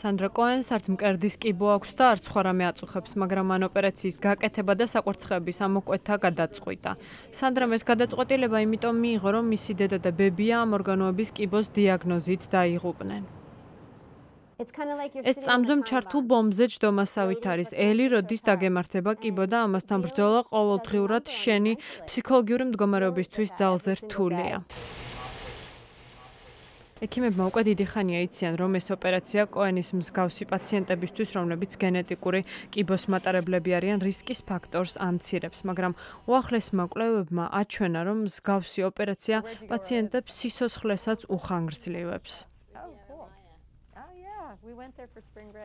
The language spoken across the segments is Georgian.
სანდრა კოენს არც მკერდის კიბო აქვს და არც სხვა რამე აწუხებს, მაგრამ მან ოპერაციის გაკეთება და საკვარცხლების ამოკვეთა გადაწყვიტა. სანდრამ ეს გადაწყვეტილება იმიტომ მიიღო, რომ მისი დედა და ბებია ამ ორგანოების კიბოს დიაგნოზით დაიღუპნენ. ეს წამზომ ჩართულ ბომბზე ჯდომასავით არის. ელი როდის დაგემართება კიბო და ამასთან ბრძოლა ყოველდღიურად შენი ფსიქოლოგიური მდგომარეობისთვის ძალზე რთულია. ექიმებმა უკვე დიდი ხანია იციან, რომ ეს ოპერაცია კოენის მსგავსი პაციენტებისთვის, რომლებიც გენეტიკური კიბოს მატარებლები არიან, რისკის ფაქტორს ამცირებს, მაგრამ უახლესმა კვლევებმა აჩვენა, რომ მსგავსი ოპერაცია პაციენტებს სიცოცხლესაც უხანგრძლივებს.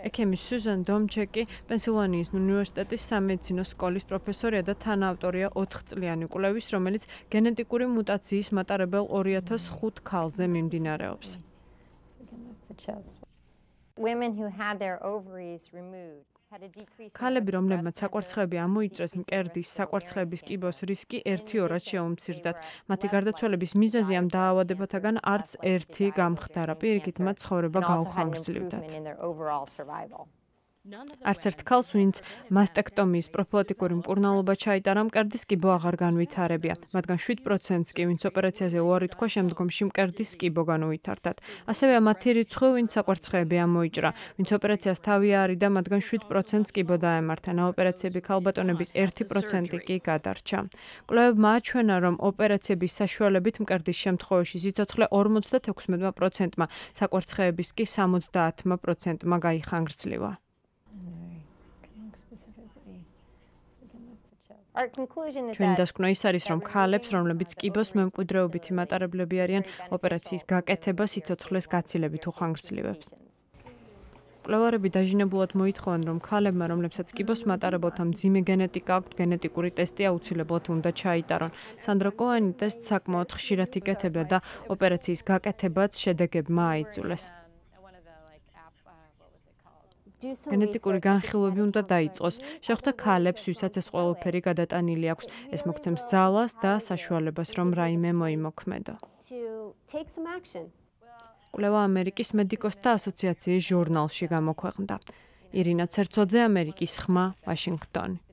ექიმი სუზან დომჩეკი პენსილვანიის უნივერსიტეტის სამედიცინო სკოლის პროფესორია და თანაავტორია 4 წლიანი კვლევის, რომელიც გენეტიკური მუტაციის მატარებელ 2005 ქალზე მიმდინარეობს. Women who had their ovaries removed ქალები, რომლებმაც საკვარცხლები ამოიჭრეს მკერდის საკვარცხლების კიბოს რისკი 1-2-რად შეუმცირდათ. მათი გარდაცვალების მიზეზი ამ დაავადებათაგან არც ერთი გამხდარა. პირიქით, მათ ცხოვრება გაუხანგრძლივდათ. არც ერთ ქალს ვინც მასტექტომიის პროფილაქტიკური მკურნალობა ჩაიტარა მკერდის კიბო აღარ განვითარებია მათგან 7%-ს კი ვინც ოპერაციაზე უარი თქვა შემდგომში მკერდის კიბო განვითარდათ ასევე მათი რიცხვი ვინც საკვარცხლები ამოიჭრა ვინც ოპერაციას თავი არის და მათგან 7%-ს კიბო დაემართა. ნა ოპერაციები ქალბატონების 1% კი გადარჩა. კვლევებმა აჩვენა რომ ოპერაციების საშუალებით მკერდის შემთხვევაში სიცოცხლე 56%-მა საკვარცხლების კი 70%-მა გაიხანგრძლივა ჩვენი დასკვნა ის არის, რომ ქალებს, რომლებიც კიბოს მემკვიდრეობითი მატარებლები არიან, ოპერაციის გაკეთება სიცოცხლეს გაცილებით უხანგრძლივებს. კვლევარები დაჟინებულად მოითხოვენ, რომ ქალებმა, რომლებსაც კიბოს მატარებელთა მძიმე გენეტიკა აქვთ, გენეტიკური ტესტი აუცილებლად უნდა ჩაიტარონ. სანდრო კოენი ტესტს საკმაოდ ხშირად იკეთებდა და ოპერაციის გაკეთებაც შედეგებმა აიძულეს. გენეტიკური განხილვები უნდა დაიწყოს. შეხვდა ქალებს, ვისაც ეს ყველაფერი გადატანილი აქვს. ეს მოგცემს ძალას და საშუალებას, რომ რაიმე მოიმოქმედო. კვლევა ამერიკის მედიკოსთა ასოციაციის ჟურნალში გამოქვეყნდა. ირინა ცერცოძე, ამერიკის ხმა, ვაშინგტონი.